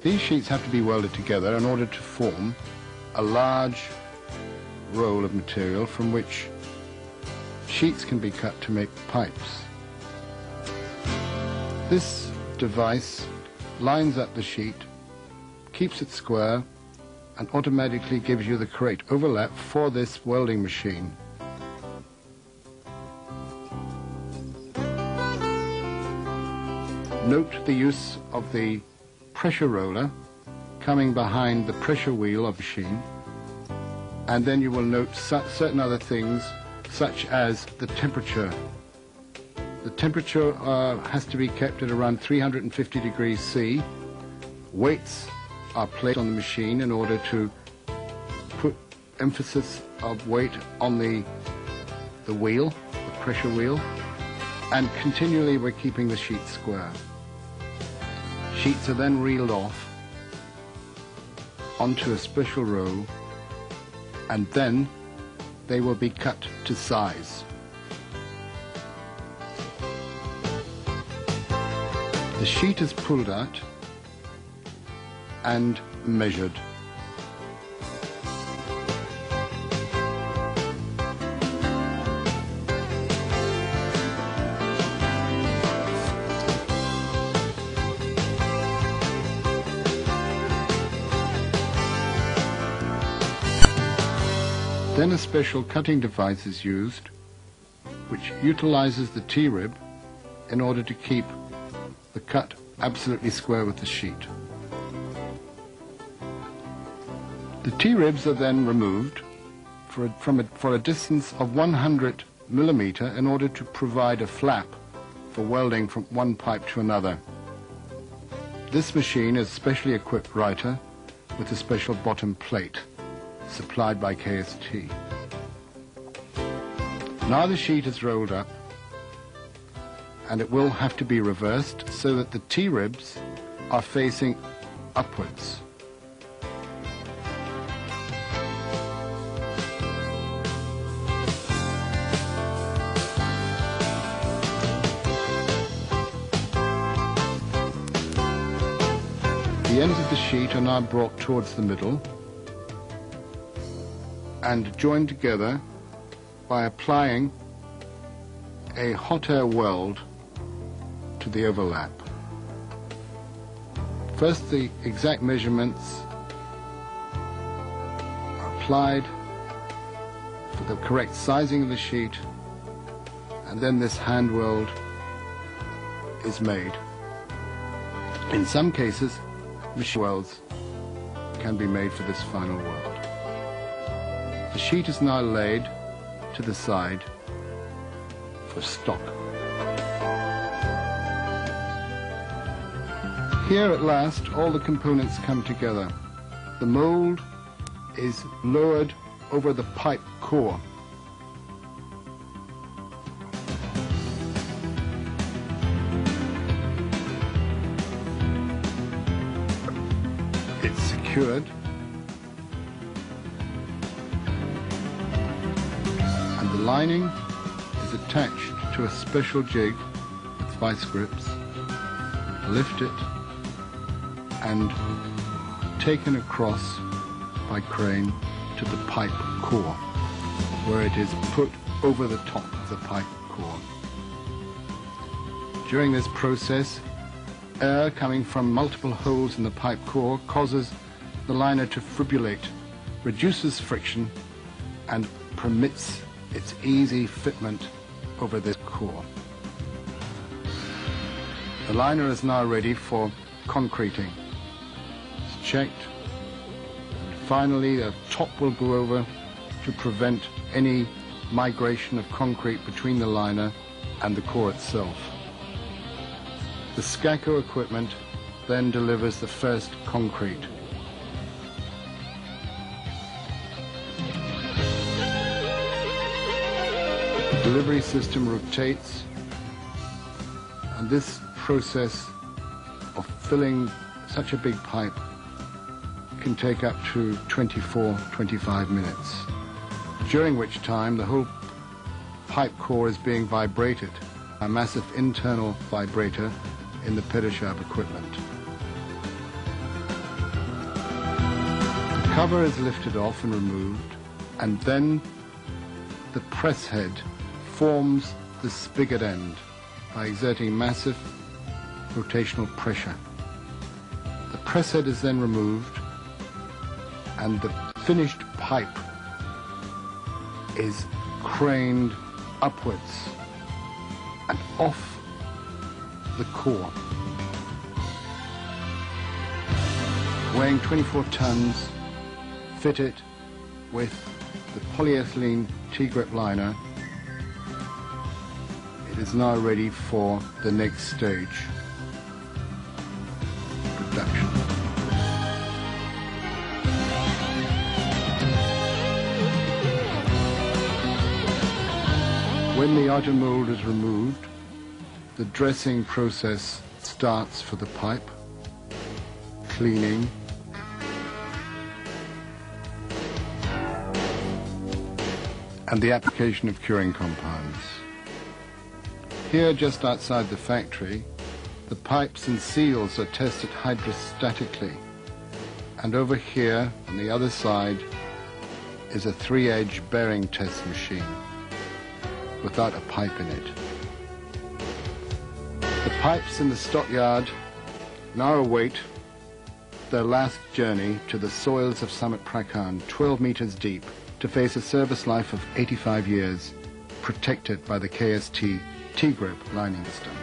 These sheets have to be welded together in order to form a large roll of material from which sheets can be cut to make pipes. This device lines up the sheet, keeps it square, and automatically gives you the correct overlap for this welding machine. Note the use of the pressure roller coming behind the pressure wheel of the machine and then you will note certain other things such as the temperature. The temperature uh, has to be kept at around 350 degrees C. Weights are placed on the machine in order to put emphasis of weight on the, the wheel, the pressure wheel, and continually we're keeping the sheet square. Sheets are then reeled off onto a special row and then they will be cut to size. The sheet is pulled out and measured. Then a special cutting device is used which utilizes the T-rib in order to keep the cut absolutely square with the sheet. The T-ribs are then removed for a, from a, for a distance of 100 millimeter in order to provide a flap for welding from one pipe to another. This machine is specially equipped writer with a special bottom plate supplied by KST. Now the sheet is rolled up and it will have to be reversed so that the T-ribs are facing upwards. The ends of the sheet are now brought towards the middle and joined together by applying a hot air weld to the overlap. First the exact measurements are applied for the correct sizing of the sheet and then this hand weld is made. In some cases, machine welds can be made for this final weld. The sheet is now laid to the side for stock. Here at last all the components come together. The mold is lowered over the pipe core. It's secured lining is attached to a special jig with vice grips. Lift it and taken across by crane to the pipe core where it is put over the top of the pipe core. During this process, air coming from multiple holes in the pipe core causes the liner to fibrillate, reduces friction, and permits its easy fitment over this core. The liner is now ready for concreting. It's checked. Finally, the top will go over to prevent any migration of concrete between the liner and the core itself. The Skako equipment then delivers the first concrete. Delivery system rotates and this process of filling such a big pipe can take up to 24, 25 minutes, during which time the whole pipe core is being vibrated, a massive internal vibrator in the Pedershaab equipment. The cover is lifted off and removed, and then the press head forms the spigot end by exerting massive rotational pressure. The press head is then removed, and the finished pipe is craned upwards and off the core. Weighing 24 tons, fitted with the polyethylene T-grip liner. Is now ready for the next stage, production. When the outer mold is removed, the dressing process starts for the pipe, cleaning, and the application of curing compounds. Here, just outside the factory, the pipes and seals are tested hydrostatically. And over here, on the other side, is a three-edge bearing test machine without a pipe in it. The pipes in the stockyard now await their last journey to the soils of Samut Prakan, 12 meters deep, to face a service life of 85 years, protected by the KST T-grip lining system.